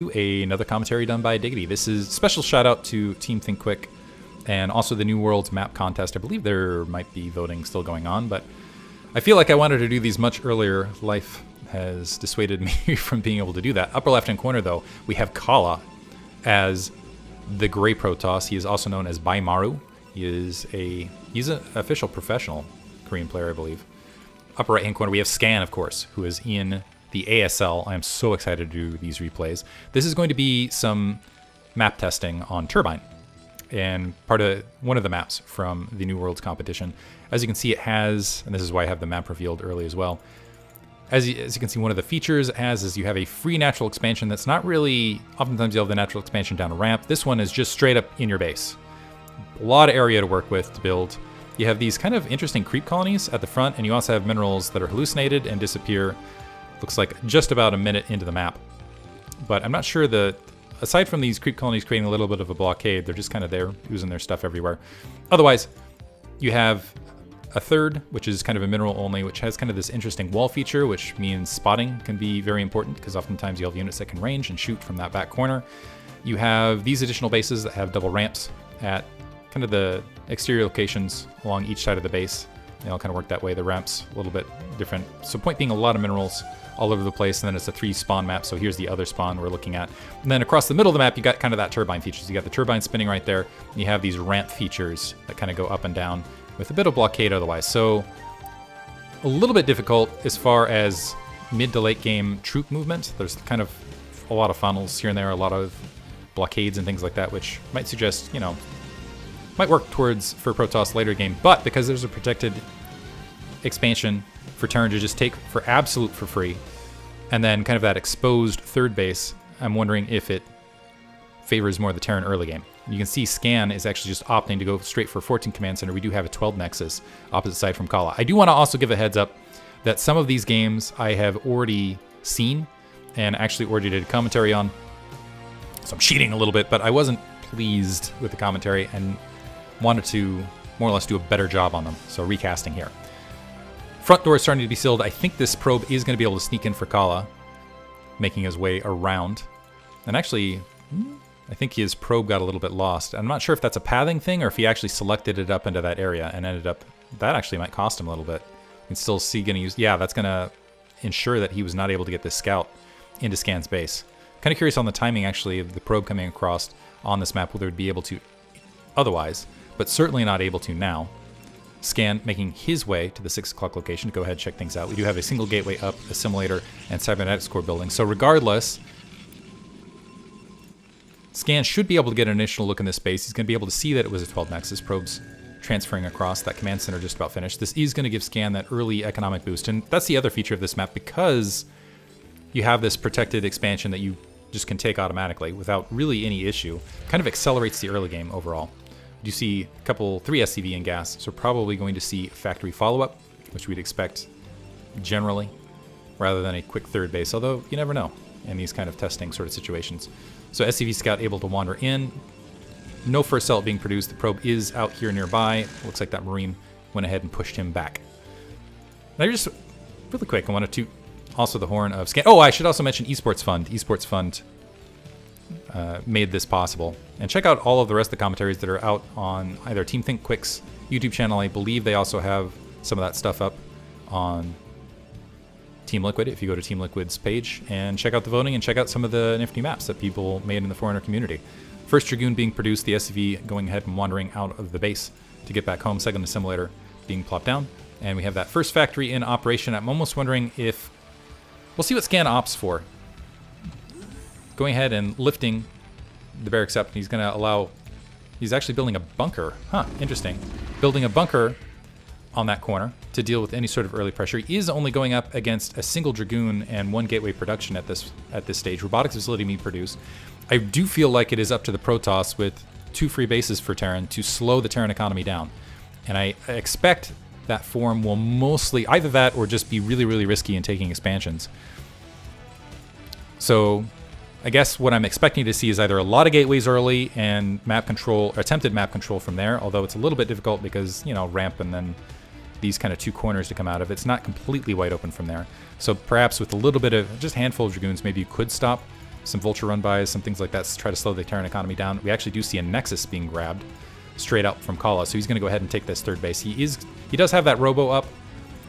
another commentary done by Diggity. This is special shout out to Team Think Quick and also the New Worlds map contest. I believe there might be voting still going on, but I feel like I wanted to do these much earlier. Life has dissuaded me from being able to do that. Upper left hand corner though, we have Khala as the Gray Protoss. He is also known as Baimaru. He is a he's an official professional Korean player, I believe. Upper right hand corner, we have Scan, of course, who is in the ASL. I am so excited to do these replays. This is going to be some map testing on Turbine and part of one of the maps from the New Worlds competition. As you can see, it has, and this is why I have the map revealed early as well. As you, as you can see, one of the features it has is you have a free natural expansion that's not really, oftentimes you'll have the natural expansion down a ramp. This one is just straight up in your base. A lot of area to work with to build. You have these kind of interesting creep colonies at the front, and you also have minerals that are hallucinated and disappear Looks like just about a minute into the map. But I'm not sure the... Aside from these creep colonies creating a little bit of a blockade, they're just kind of there, oozing their stuff everywhere. Otherwise, you have a third, which is kind of a mineral only, which has kind of this interesting wall feature, which means spotting can be very important because oftentimes you have units that can range and shoot from that back corner. You have these additional bases that have double ramps at kind of the exterior locations along each side of the base. They all kind of work that way. The ramps a little bit different. So point being a lot of minerals all over the place, and then it's a three spawn map, so here's the other spawn we're looking at. And then across the middle of the map, you got kind of that turbine features. You got the turbine spinning right there, you have these ramp features that kind of go up and down with a bit of blockade otherwise. So a little bit difficult as far as mid to late game troop movement. There's kind of a lot of funnels here and there, a lot of blockades and things like that, which might suggest, you know, might work towards for Protoss later game, but because there's a protected expansion for Terran to just take for absolute for free, and then kind of that exposed third base, I'm wondering if it favors more the Terran early game. You can see Scan is actually just opting to go straight for 14 Command Center. We do have a 12 Nexus opposite side from Khala. I do want to also give a heads up that some of these games I have already seen and actually already did commentary on. So I'm cheating a little bit, but I wasn't pleased with the commentary and wanted to more or less do a better job on them. So recasting here. Front door is starting to be sealed. I think this probe is going to be able to sneak in for Khala, making his way around. And actually, hmm, I think his probe got a little bit lost. I'm not sure if that's a pathing thing or if he actually selected it up into that area and ended up... That actually might cost him a little bit. You can still see going to use... Yeah, that's going to ensure that he was not able to get this scout into Scan's base. Kind of curious on the timing, actually, of the probe coming across on this map, whether it would be able to otherwise, but certainly not able to now. Scan making his way to the 6 o'clock location to go ahead and check things out. We do have a single gateway up, assimilator, and cybernetics core building. So regardless, Scan should be able to get an initial look in this space. He's going to be able to see that it was a 12 Nexus probes transferring across. That command center just about finished. This is going to give Scan that early economic boost. And that's the other feature of this map because you have this protected expansion that you just can take automatically without really any issue. Kind of accelerates the early game overall you see a couple, three SCV in gas, so probably going to see factory follow-up, which we'd expect generally, rather than a quick third base, although you never know in these kind of testing sort of situations. So SCV Scout able to wander in, no first cell being produced, the probe is out here nearby, looks like that Marine went ahead and pushed him back. Now just, really quick, I wanted to also the horn of scan. Oh, I should also mention Esports Fund. Esports Fund uh, made this possible. And check out all of the rest of the commentaries that are out on either Team Think Quick's YouTube channel. I believe they also have some of that stuff up on Team Liquid if you go to Team Liquid's page and check out the voting and check out some of the nifty maps that people made in the Foreigner community. First Dragoon being produced, the SCV going ahead and wandering out of the base to get back home, second assimilator being plopped down, and we have that first factory in operation. I'm almost wondering if... We'll see what Scan opts for going ahead and lifting the barracks up. He's going to allow... He's actually building a bunker. Huh, interesting. Building a bunker on that corner to deal with any sort of early pressure. He is only going up against a single Dragoon and one Gateway production at this at this stage. Robotics facility me produce. I do feel like it is up to the Protoss with two free bases for Terran to slow the Terran economy down. And I expect that form will mostly either that or just be really, really risky in taking expansions. So I guess what I'm expecting to see is either a lot of gateways early and map control, attempted map control from there, although it's a little bit difficult because, you know, ramp and then these kind of two corners to come out of. It's not completely wide open from there. So perhaps with a little bit of, just handful of Dragoons, maybe you could stop some Vulture run-bys, some things like that to try to slow the Terran economy down. We actually do see a Nexus being grabbed straight up from Khala, so he's going to go ahead and take this third base. He is he does have that Robo up,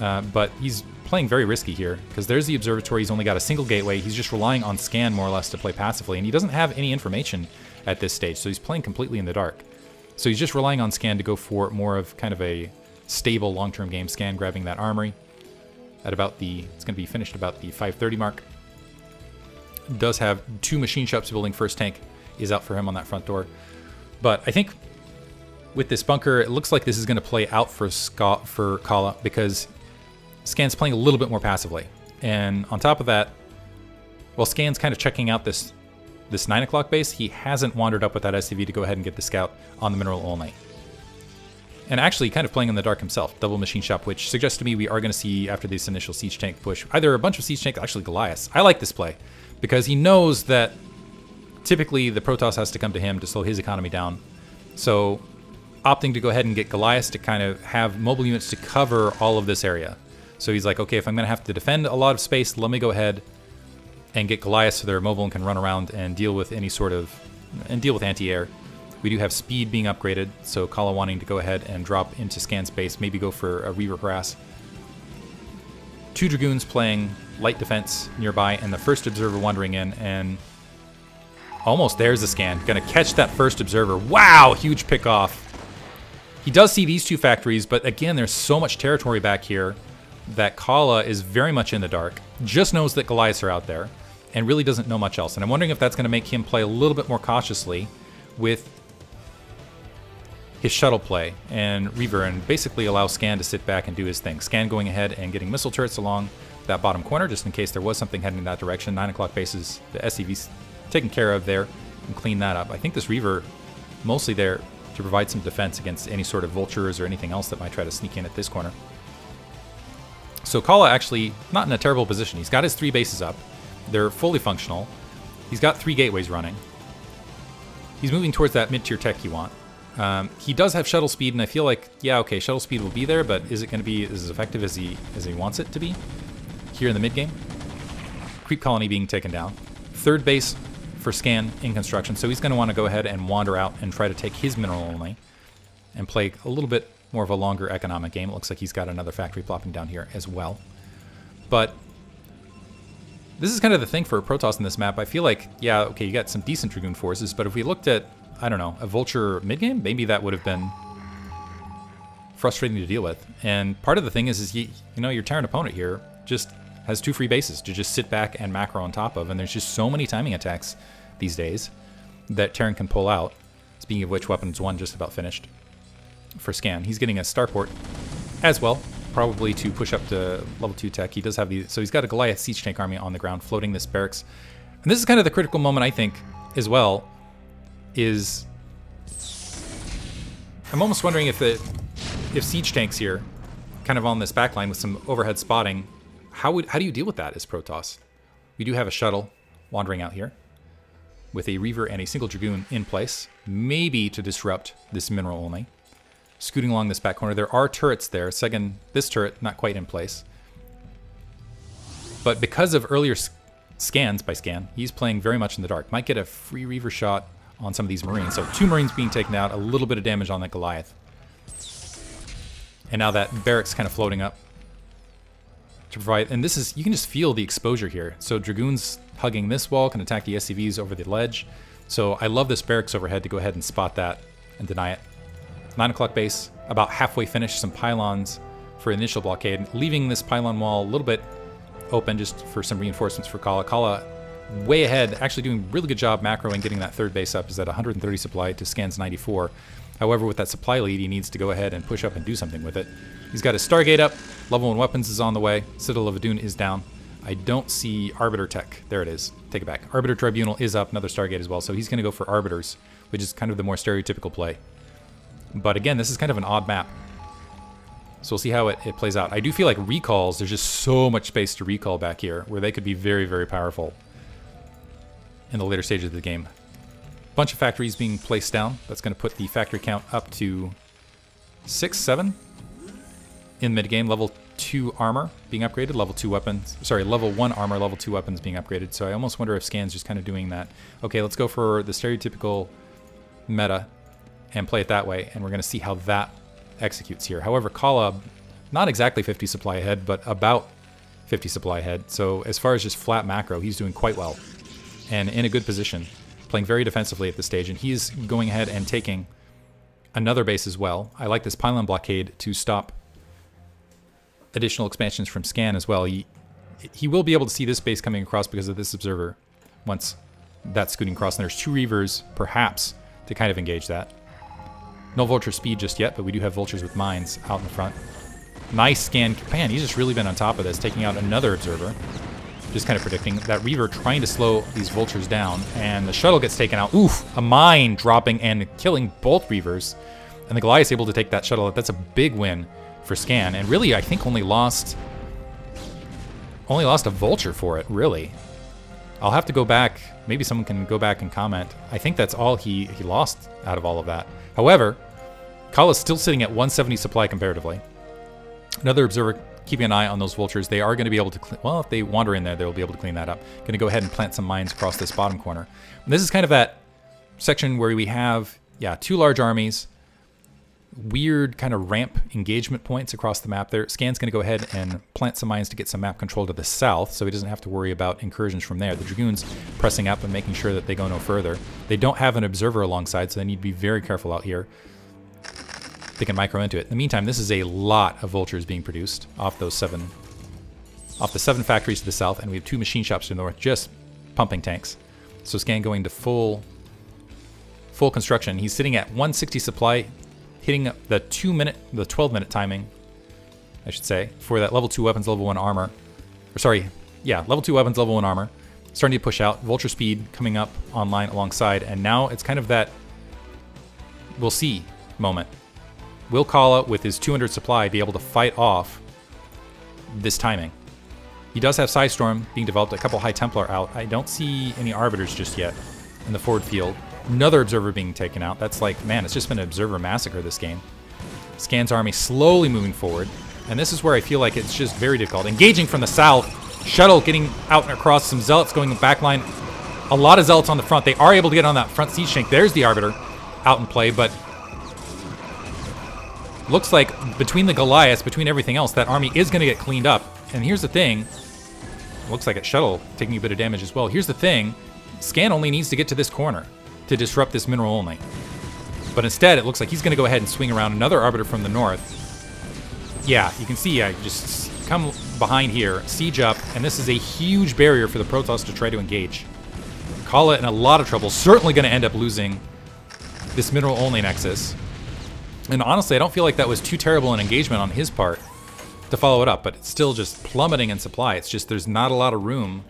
uh, but he's playing very risky here because there's the observatory. He's only got a single gateway. He's just relying on scan more or less to play passively, and he doesn't have any information at this stage, so he's playing completely in the dark. So he's just relying on scan to go for more of kind of a stable long-term game. Scan grabbing that armory at about the it's going to be finished about the 5:30 mark. Does have two machine shops building. First tank is out for him on that front door, but I think with this bunker, it looks like this is going to play out for Scott for Khala because Scan's playing a little bit more passively. And on top of that, while Scan's kind of checking out this this 9 o'clock base, he hasn't wandered up with that SCV to go ahead and get the scout on the mineral only. And actually kind of playing in the dark himself, double machine shop, which suggests to me we are going to see, after this initial siege tank push, either a bunch of siege tanks, actually Goliath. I like this play, because he knows that typically the Protoss has to come to him to slow his economy down. So opting to go ahead and get Goliath to kind of have mobile units to cover all of this area. So he's like, okay, if I'm going to have to defend a lot of space, let me go ahead and get Goliath so they're mobile and can run around and deal with any sort of and deal with anti-air. We do have speed being upgraded, so Khala wanting to go ahead and drop into scan space, maybe go for a Reaver harass. Two Dragoons playing light defense nearby, and the first observer wandering in, and almost there's the scan. Gonna catch that first observer. Wow, huge pick off. He does see these two factories, but again, there's so much territory back here that Khala is very much in the dark, just knows that Goliaths are out there, and really doesn't know much else. And I'm wondering if that's going to make him play a little bit more cautiously with his shuttle play and Reaver and basically allow Scan to sit back and do his thing. Scan going ahead and getting missile turrets along that bottom corner just in case there was something heading in that direction. 9 o'clock bases, the SCV's taken care of there and clean that up. I think this Reaver mostly there to provide some defense against any sort of vultures or anything else that might try to sneak in at this corner. So Khala actually not in a terrible position. He's got his three bases up. They're fully functional. He's got three gateways running. He's moving towards that mid-tier tech you want. Um, he does have shuttle speed, and I feel like, yeah, okay, shuttle speed will be there, but is it going to be as effective as he as he wants it to be here in the mid game? Creep colony being taken down. Third base for scan in construction, so he's going to want to go ahead and wander out and try to take his mineral only and play a little bit more of a longer economic game. It looks like he's got another factory plopping down here as well. But this is kind of the thing for Protoss in this map. I feel like, yeah, okay, you got some decent Dragoon forces, but if we looked at, I don't know, a Vulture mid-game, maybe that would have been frustrating to deal with. And part of the thing is, is you, you know, your Terran opponent here just has two free bases to just sit back and macro on top of, and there's just so many timing attacks these days that Terran can pull out. Speaking of which, Weapons 1 just about finished for scan. He's getting a starport as well, probably to push up to level 2 tech. He does have the... So he's got a Goliath siege tank army on the ground floating this barracks. And this is kind of the critical moment, I think, as well, is... I'm almost wondering if the if siege tanks here, kind of on this backline with some overhead spotting, how would how do you deal with that as Protoss? We do have a shuttle wandering out here with a Reaver and a single Dragoon in place, maybe to disrupt this mineral only scooting along this back corner. There are turrets there. Second, this turret not quite in place. But because of earlier scans by scan, he's playing very much in the dark. Might get a free Reaver shot on some of these Marines. So two Marines being taken out, a little bit of damage on that Goliath. And now that barracks kind of floating up to provide, and this is, you can just feel the exposure here. So Dragoons hugging this wall can attack the SCVs over the ledge. So I love this barracks overhead to go ahead and spot that and deny it. 9 o'clock base, about halfway finished, some pylons for initial blockade, leaving this pylon wall a little bit open just for some reinforcements for Khala. Khala way ahead, actually doing really good job macro and getting that third base up is at 130 supply to scans 94. However, with that supply lead, he needs to go ahead and push up and do something with it. He's got his Stargate up, level 1 weapons is on the way, Citadel of Adun is down. I don't see Arbiter Tech. There it is. Take it back. Arbiter Tribunal is up, another Stargate as well, so he's going to go for Arbiters, which is kind of the more stereotypical play. But again, this is kind of an odd map. So we'll see how it, it plays out. I do feel like recalls, there's just so much space to recall back here, where they could be very, very powerful in the later stages of the game. Bunch of factories being placed down. That's going to put the factory count up to 6, 7 in mid-game. Level 2 armor being upgraded, level 2 weapons, sorry, level 1 armor, level 2 weapons being upgraded. So I almost wonder if Scan's just kind of doing that. Okay, let's go for the stereotypical meta and play it that way, and we're going to see how that executes here. However, Khala, not exactly 50 supply ahead, but about 50 supply ahead. So as far as just flat macro, he's doing quite well and in a good position, playing very defensively at this stage, and he's going ahead and taking another base as well. I like this pylon blockade to stop additional expansions from Scan as well. He, he will be able to see this base coming across because of this observer once that's scooting across. And there's two Reavers, perhaps, to kind of engage that. No Vulture speed just yet, but we do have Vultures with mines out in front. Nice scan. Man, he's just really been on top of this, taking out another Observer. Just kind of predicting that Reaver trying to slow these Vultures down, and the shuttle gets taken out. Oof, a mine dropping and killing both Reavers. And the Goliath's able to take that shuttle. out. That's a big win for Scan, and really, I think only lost only lost a Vulture for it, really. I'll have to go back. Maybe someone can go back and comment. I think that's all he, he lost out of all of that. However, Khala's still sitting at 170 supply comparatively. Another observer keeping an eye on those vultures. They are going to be able to, well, if they wander in there, they'll be able to clean that up. Going to go ahead and plant some mines across this bottom corner. And this is kind of that section where we have, yeah, two large armies, weird kind of ramp engagement points across the map there. Scan's going to go ahead and plant some mines to get some map control to the south, so he doesn't have to worry about incursions from there. The Dragoons pressing up and making sure that they go no further. They don't have an observer alongside, so they need to be very careful out here. They can micro into it. In the meantime, this is a lot of vultures being produced off those seven, off the seven factories to the south, and we have two machine shops to the north just pumping tanks. So Scan going to full, full construction. He's sitting at 160 supply hitting the two minute, the 12 minute timing, I should say, for that level two weapons, level one armor. Or sorry, yeah, level two weapons, level one armor. Starting to push out. Vulture speed coming up online alongside, and now it's kind of that we'll see moment. Will Khala, with his 200 supply, be able to fight off this timing? He does have Storm being developed, a couple High Templar out. I don't see any Arbiters just yet in the forward field. Another observer being taken out. That's like, man, it's just been an observer massacre this game. Scan's army slowly moving forward. And this is where I feel like it's just very difficult. Engaging from the south. Shuttle getting out and across. Some Zealots going in the back line. A lot of Zealots on the front. They are able to get on that front siege shank. There's the Arbiter out in play, but looks like between the Goliaths, between everything else, that army is going to get cleaned up. And here's the thing. Looks like a Shuttle taking a bit of damage as well. Here's the thing. Scan only needs to get to this corner to disrupt this mineral only. But instead, it looks like he's going to go ahead and swing around another Arbiter from the north. Yeah, you can see I just come behind here, siege up, and this is a huge barrier for the Protoss to try to engage. Khala in a lot of trouble, certainly going to end up losing this mineral only nexus. And honestly, I don't feel like that was too terrible an engagement on his part to follow it up, but it's still just plummeting in supply. It's just there's not a lot of room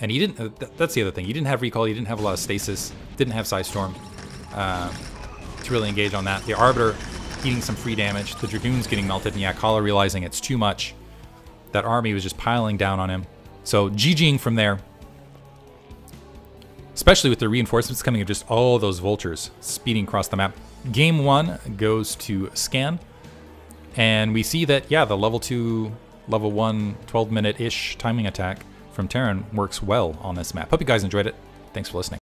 and he didn't, uh, that's the other thing, he didn't have recall, he didn't have a lot of stasis, didn't have Psystorm uh, to really engage on that. The Arbiter eating some free damage, the Dragoons getting melted, and Yakala realizing it's too much. That army was just piling down on him. So GGing from there. Especially with the reinforcements coming of just all those vultures speeding across the map. Game one goes to Scan. And we see that, yeah, the level 2, level 1, 12 minute-ish timing attack from Terran works well on this map. Hope you guys enjoyed it. Thanks for listening.